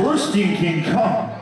worst thing can come.